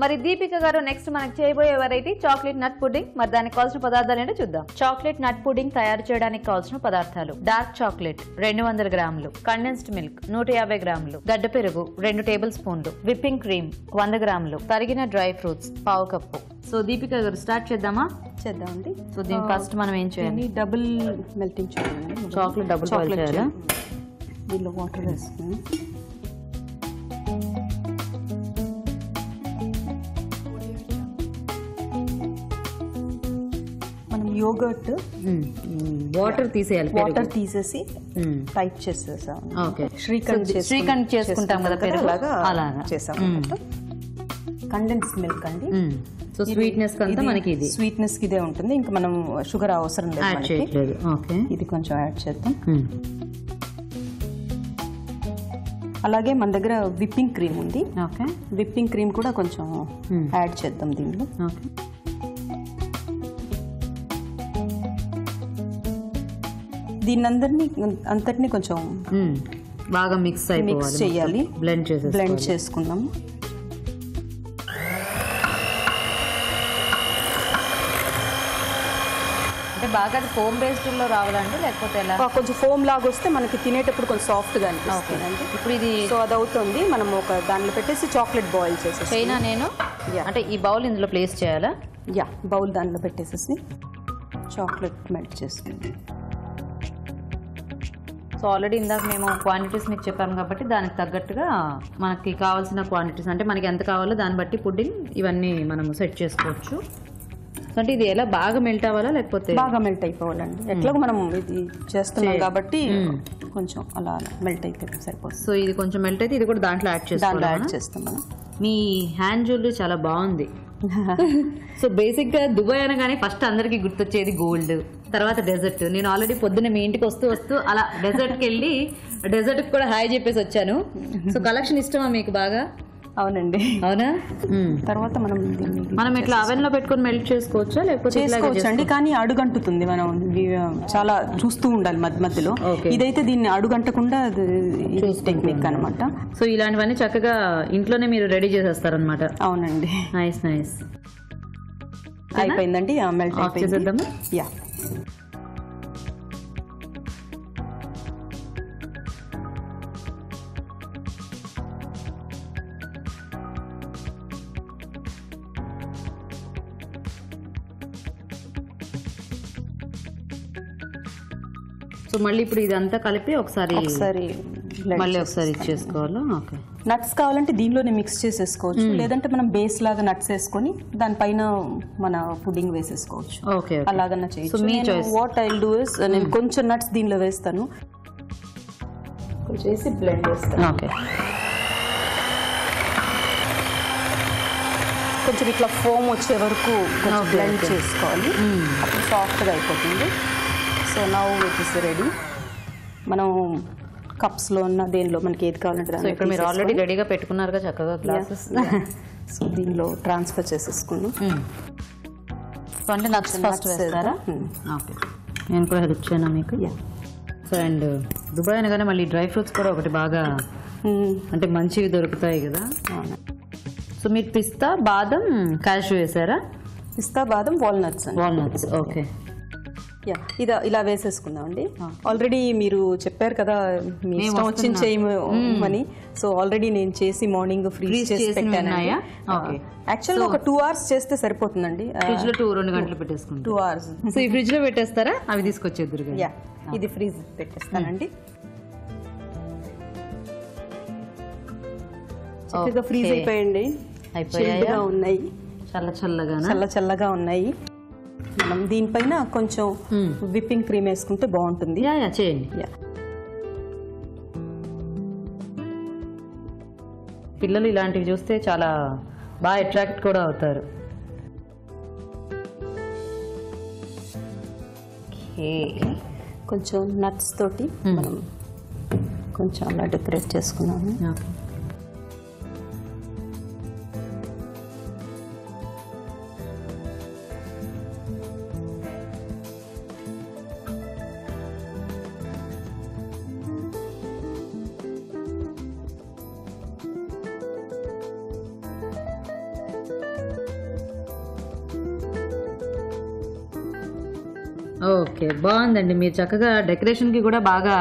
మరి దీపిక గారు నెక్స్ట్ మనకి చేయబోయే వెరైటీ చాక్లెట్ నట్ పుడ్డింగ్ మరి దానికి కావాల్సిన పదార్థాలు ఏంటో చూద్దాం. చాక్లెట్ నట్ పుడ్డింగ్ తయారు చేయడానికి కావాల్సిన పదార్థాలు. డార్క్ చాక్లెట్ రెండు వందల గ్రాములు. కండెన్స్డ్ మిల్క్ నూట యాభై గ్రాములు. గడ్డ పెరుగు రెండు టేబుల్ స్పూన్లు విప్పింగ్ క్రీమ్ వంద గ్రాములు. తరిగిన డ్రై ఫ్రూట్స్ పావు కప్పు. సో దీపిక గారు స్టార్ట్ చేద్దాం చేద్దామండి సో దీని ఫస్ట్ మనం ఏం చేయాలి? Double melting chocolate double chocolate దీనిలో వాటర్ వేసుకుని యోగర్ట్ వాటర్ తీసేయాలి వాటర్ తీసేసి టైట్ చేసేసాం శ్రీఖండ్ చేసుకుంటాం కదా అలాగా చేసాం కండెన్స్ మిల్క్ అండి. సో స్వీట్నెస్ అంతా మనకి ఇది. స్వీట్నెస్ ఇదే ఉంటుంది. ఇంకా మనం షుగర్ అవసరం లేదు ఓకే ఇది కొంచెం యాడ్ చేద్దాం. అలాగే మన దగ్గర విప్పింగ్ క్రీమ్ ఉంది. ఓకే విప్పింగ్ క్రీమ్ కూడా కొంచెం యాడ్ చేద్దాం దీనిలో. ఓకే దీన్ని అందరినీ అంతటిని కొంచెం బాగా మిక్స్ మిక్స్ చేయాలి. బ్లెండ్ చేసేసి బ్లెండ్ చేసుకుందాం. అంటే బాగా అది ఫోమ్ బేస్డ్లో రావాలండి లేకపోతే ఎలా? కొంచెం ఫోమ్ లాగా వస్తే మనకి తినేటప్పుడు కొంచెం సాఫ్ట్గా అనిపిస్తుంది అండి. ఇప్పుడు ఇది సో అది అవుతుంది మనం ఒక దాంట్లో పెట్టేసి చాక్లెట్ బాయిల్ చేసేసి చైనా నేను. అంటే ఈ బౌల్ ఇందులో ప్లేస్ చేయాలా? యా బౌల్ దాంట్లో పెట్టేసేసి చాక్లెట్ మెల్ట్ చేసుకుందాం. సో ఆల్రెడీ ఇందాక మేము క్వాంటిటీస్ మీకు చెప్పాము కాబట్టి దానికి తగ్గట్టుగా మనకి కావాల్సిన క్వాంటిటీస్ అంటే మనకి ఎంత కావాలో దాన్ని బట్టి పుడ్డింగ్ ఇవన్నీ మనం సెట్ చేసుకోవచ్చు. అంటే ఇది ఎలా బాగా మెల్ట్ అవ్వాలా లేకపోతే బాగా మెల్ట్ అయిపోవాలండి. ఎట్లాగో మనం ఇది చేస్తున్నాం కాబట్టి కొంచెం అలా మెల్ట్ అయితే సరిపోతుంది. సో ఇది కొంచెం మెల్ట్ అయితే ఇది కూడా దాంట్లో యాడ్ చేసుకోవాలి యాడ్ చేస్తాం మీ హ్యాండ్ జ్యువెలరీ చాలా బాగుంది. సో బేసిక్గా దుబాయ్ అనగానే ఫస్ట్ అందరికి గుర్తొచ్చేది గోల్డ్ తర్వాత డెజర్ట్ నేను ఆల్రెడీ పొద్దున్న మీ ఇంటికి వస్తూ వస్తూ అలా డెజర్ట్కి వెళ్ళి డెజర్ట్కి కూడా హాయ్ చెప్పేసి వచ్చాను. సో కలెక్షన్ ఇష్టమా మీకు బాగా? అవునండి. అవునా. తర్వాత మనం మనం ఇట్లా అవెన్లో పెట్టుకొని మెల్ట్ చేసుకోవచ్చా? లేకపోతే ఇట్లాగే చేసుకోవచ్చు అండి కానీ అడుగంటుతుంది మనం. చాలా చూస్తూ ఉండాలి మధ్య మధ్యలో. ఇదైతే దీన్ని అడుగంటకుండా టెక్నిక్ అనమాట సో ఇలాంటివన్నీ చక్కగా ఇంట్లోనే మీరు రెడీ చేసేస్తారనమాట అవునండి. నైస్ నైస్ అయిపోయిందండి మెల్ట్ చేసేద్దామా? యా మళ్ళీ ఇప్పుడు ఇదంతా కలిపి ఒకసారి ఒకసారి మళ్ళీ ఒకసారి ఇచ్చేసుకోవాలా? ఓకే. నట్స్ కావాలంటే దీనిలోనే మిక్స్ చేసేసుకోవచ్చు. లేదంటే మనం బేస్ లాగా నట్స్ వేసుకొని దానిపైన మన పుడ్డింగ్ వేసేసుకోవచ్చు. ఓకే అలాగన్నా చేయొచ్చు. వాట్ ఐ డూ ఇస్ నేను కొంచెం నట్స్ దీనిలో వేస్తాను. కొంచెం వేసి బ్లెండ్ చేస్తాను. ఓకే. కొంచెం ఇట్లా ఫోమ్ వచ్చే వరకు బ్లెండ్. చేసుకోవాలి. అప్పుడు సాఫ్ట్గా అయిపోతుంది. So now it is ready మనం కప్స్లో ఉన్న దేనిలో మనకి ఏది కావాలంటే సో ఇక్కడ మీరు ఆల్రెడీ రెడీగా పెట్టుకున్నారుగా చక్కగా గ్లాసెస్ సో దీనిలో ట్రాన్స్ఫర్ చేసేసుకున్నాం సో అంటే నట్స్ ఫస్ట్ వేస్తారా? Hmm. ఓకే నేను కూడా హెల్ప్ చేయనా మీకు. సో అండ్ దుబాయ్ అనగానే మళ్ళీ డ్రై ఫ్రూట్స్ కూడా ఒకటి బాగా Hmm. అంటే మంచివి దొరుకుతాయి కదా. సో మీరు పిస్తా బాదం క్యాష్ వేసారా? పిస్తా బాదం వాల్నట్స్ వాల్నట్స్ ఓకే యా ఇదా ఇలా వేసేసుకుందాం అండి ఆల్రెడీ మీరు చెప్పారు కదా మీ ఇష్టం వచ్చిన. చేయమని సో ఆల్రెడీ నేను చేసి మార్నింగ్ ఫ్రీజ్ Freeze చేసి పెట్టాను. యాక్చువల్గా ఒక టూ అవర్స్ చేస్తే సరిపోతుందండి. ఫ్రిడ్జ్లో టూ రెండు గంటలు పెట్టేసుకుంటాం టూ అవర్స్ సో ఈ ఫ్రిడ్జ్లో పెట్టేస్తారా? అవి తీసుకొచ్చేద్దరు యా ఇది ఫ్రీజ్ పెట్టేస్తానండి. చక్కగా ఫ్రీజ్ అయిపోయండి అయిపోయాయా? ఉన్నాయి. చల్ల చల్లగానా? చల్ల చల్లగా ఉన్నాయి. మనం దీనిపైన కొంచెం Hmm. విప్పింగ్ క్రీమ్ వేసుకుంటే బాగుంటుంది. చేయండి. పిల్లలు ఇలాంటివి చూస్తే చాలా బాగా అట్రాక్ట్ కూడా అవుతారు. కొంచెం నట్స్ తోటి మనం కొంచెం అలా డెకరేట్ చేసుకున్నాము. ఓకే బాగుందండి. మీరు చక్కగా డెకరేషన్కి కూడా బాగా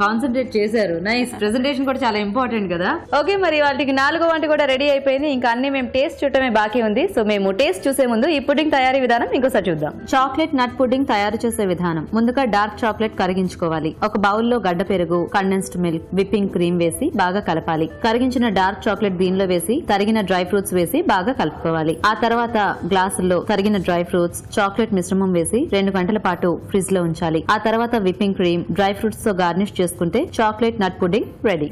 కాన్సన్ట్రేట్ చేశారు. నైస్ ప్రెజెంటేషన్ కూడా చాలా ఇంపార్టెంట్ కదా. ఓకే మరి వాళ్ళకి నాలుగో వంట కూడా రెడీ అయిపోయింది. ఇంకా అన్ని మేము టేస్ట్ చూడటమే బాకీ ఉంది. సో మేము టేస్ట్ చూసే ముందు ఈ పుడ్డింగ్ తయారీ విధానం ఇంకోసారి చూద్దాం. చాక్లెట్ నట్ పుడ్డింగ్ తయారు చేసే విధానం. ముందుగా డార్క్ చాక్లెట్ కరిగించుకోవాలి. ఒక బౌల్లో గడ్డ పెరుగు కండెన్స్డ్ మిల్క్ విప్పింగ్ క్రీమ్ వేసి బాగా కలపాలి. కరిగించిన డార్క్ చాక్లెట్ దీనిలో వేసి తరిగిన డ్రై ఫ్రూట్స్ వేసి బాగా కలుపుకోవాలి. ఆ తర్వాత గ్లాసుల్లో తరిగిన డ్రై ఫ్రూట్స్ చాక్లెట్ మిశ్రమం వేసి రెండు గంటల పాటు ఫ్రిడ్జ్లో ఉంచాలి. ఆ తర్వాత విప్పింగ్ క్రీమ్ డ్రై ఫ్రూట్స్తో గార్నిష్ చేసుకుంటే చాక్లెట్ నట్ పుడ్డింగ్ రెడీ.